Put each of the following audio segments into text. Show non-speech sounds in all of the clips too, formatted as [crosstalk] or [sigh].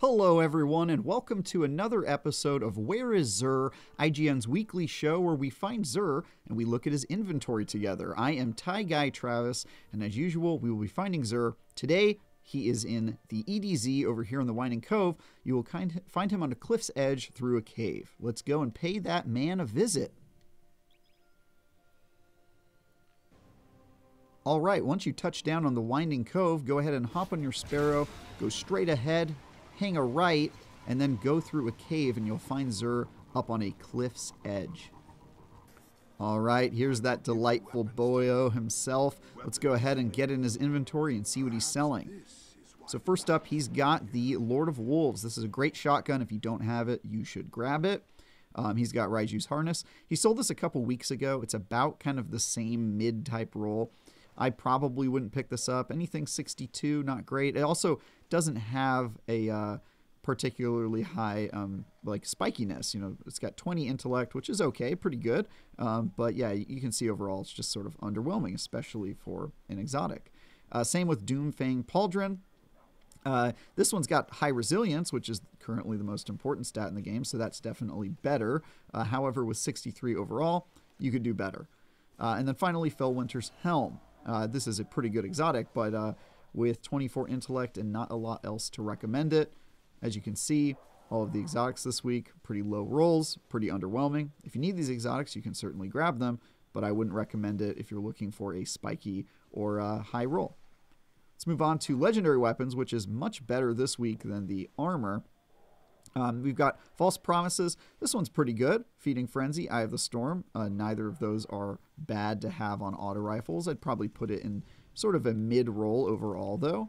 Hello, everyone, and welcome to another episode of Where is Xur, IGN's weekly show where we find Xur and we look at his inventory together. I am Ty Guy Travis, and as usual, we will be finding Xur. Today, he is in the EDZ over here in the Winding Cove. You will kind find him on a cliff's edge through a cave. Let's go and pay that man a visit. All right, once you touch down on the Winding Cove, go ahead and hop on your Sparrow, go straight ahead, hang a right, and then go through a cave and you'll find Xur up on a cliff's edge. All right, here's that delightful boyo himself. Let's go ahead and get in his inventory and see what he's selling. So first up, he's got the Lord of Wolves. This is a great shotgun. If you don't have it, you should grab it. Um, he's got Raiju's harness. He sold this a couple weeks ago. It's about kind of the same mid-type roll. I probably wouldn't pick this up. Anything 62, not great. It also doesn't have a uh, particularly high um, like spikiness. You know, it's got 20 intellect, which is okay, pretty good. Um, but yeah, you can see overall it's just sort of underwhelming, especially for an exotic. Uh, same with Doom Fang Pauldron. Uh, this one's got high resilience, which is currently the most important stat in the game, so that's definitely better. Uh, however, with 63 overall, you could do better. Uh, and then finally, Felwinter's Helm. Uh, this is a pretty good exotic, but uh, with 24 intellect and not a lot else to recommend it. As you can see, all of the exotics this week, pretty low rolls, pretty underwhelming. If you need these exotics, you can certainly grab them, but I wouldn't recommend it if you're looking for a spiky or a high roll. Let's move on to legendary weapons, which is much better this week than the armor. Um, we've got False Promises. This one's pretty good. Feeding Frenzy, Eye of the Storm. Uh, neither of those are bad to have on auto rifles. I'd probably put it in sort of a mid roll overall, though.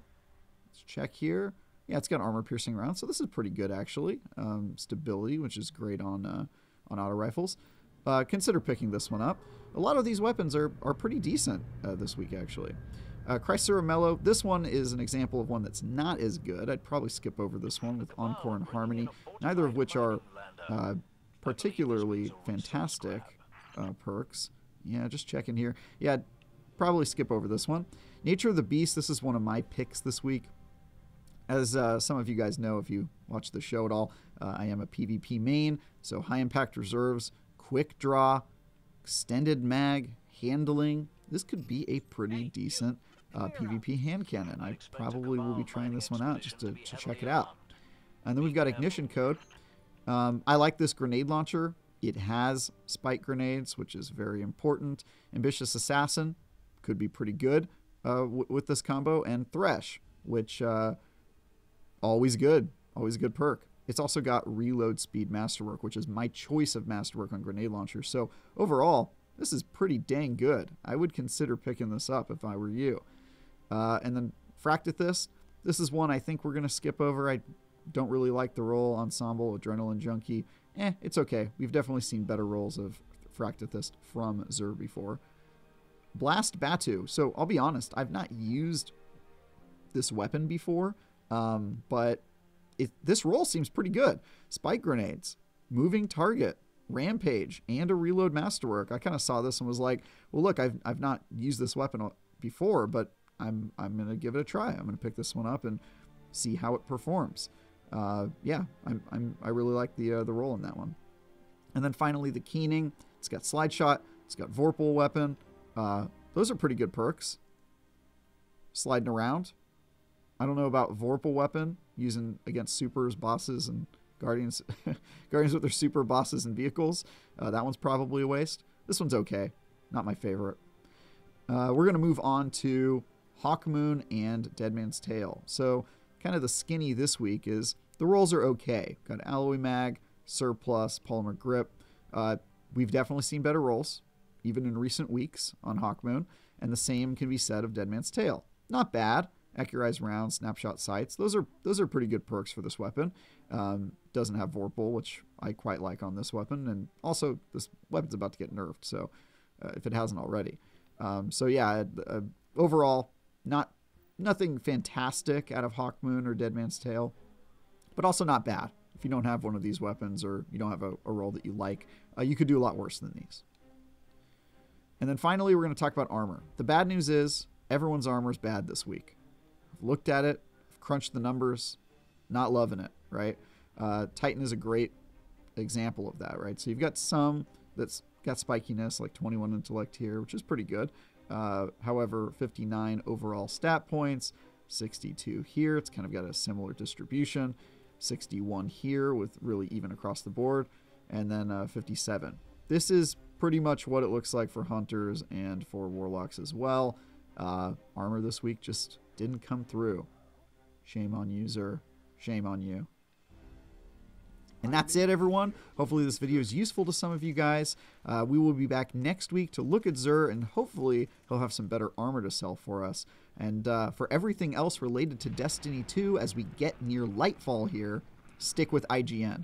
Let's check here. Yeah, it's got armor piercing rounds, so this is pretty good actually. Um, stability, which is great on uh, on auto rifles. Uh, consider picking this one up. A lot of these weapons are, are pretty decent uh, this week, actually. Uh, Chrysura this one is an example of one that's not as good. I'd probably skip over this one with Encore and Harmony, neither of which are uh, particularly fantastic uh, perks. Yeah, just checking here. Yeah, I'd probably skip over this one. Nature of the Beast, this is one of my picks this week. As uh, some of you guys know, if you watch the show at all, uh, I am a PvP main, so high impact reserves, quick draw, extended mag, handling. This could be a pretty decent uh, PvP hand cannon. I probably will be trying this one out just to, to check it out. And then we've got ignition code. Um, I like this grenade launcher. It has spike grenades, which is very important. Ambitious Assassin could be pretty good uh, with this combo. And Thresh, which uh, always good, always a good perk. It's also got reload speed masterwork, which is my choice of masterwork on grenade launchers. So overall, this is pretty dang good. I would consider picking this up if I were you. Uh, and then Fractethyst. This is one I think we're going to skip over. I don't really like the role ensemble, Adrenaline Junkie. Eh, it's okay. We've definitely seen better rolls of Fractethyst from Xur before. Blast Battue. So I'll be honest, I've not used this weapon before, um, but it, this role seems pretty good. Spike grenades, moving target, rampage, and a reload masterwork. I kind of saw this and was like, well, look, I've, I've not used this weapon before, but I'm I'm gonna give it a try. I'm gonna pick this one up and see how it performs. Uh, yeah, I'm, I'm I really like the uh, the roll in that one. And then finally the keening. It's got slide shot. It's got Vorpal weapon. Uh, those are pretty good perks. Sliding around. I don't know about Vorpal weapon using against supers, bosses, and guardians. [laughs] guardians with their super bosses and vehicles. Uh, that one's probably a waste. This one's okay. Not my favorite. Uh, we're gonna move on to Hawkmoon, and Dead Man's Tale. So, kind of the skinny this week is the rolls are okay. Got Alloy Mag, Surplus, Polymer Grip. Uh, we've definitely seen better rolls, even in recent weeks on Hawkmoon, and the same can be said of Dead Man's Tale. Not bad. Accurized rounds, snapshot sights. Those are those are pretty good perks for this weapon. Um, doesn't have Vorpal, which I quite like on this weapon, and also this weapon's about to get nerfed, so uh, if it hasn't already. Um, so yeah, uh, overall, not nothing fantastic out of Hawkmoon or Dead Man's Tale, but also not bad. If you don't have one of these weapons or you don't have a, a roll that you like, uh, you could do a lot worse than these. And then finally, we're going to talk about armor. The bad news is everyone's armor is bad this week. Looked at it, crunched the numbers. not loving it, right? Uh, Titan is a great example of that, right? So you've got some that's got spikiness, like 21 intellect here, which is pretty good. Uh, however, 59 overall stat points, 62 here. It's kind of got a similar distribution. 61 here with really even across the board, and then uh, 57. This is pretty much what it looks like for hunters and for warlocks as well. Uh, armor this week just didn't come through. Shame on you, Xur. Shame on you. And that's it, everyone. Hopefully, this video is useful to some of you guys. Uh, we will be back next week to look at Xur, and hopefully, he'll have some better armor to sell for us. And uh, for everything else related to Destiny 2, as we get near Lightfall here, stick with IGN.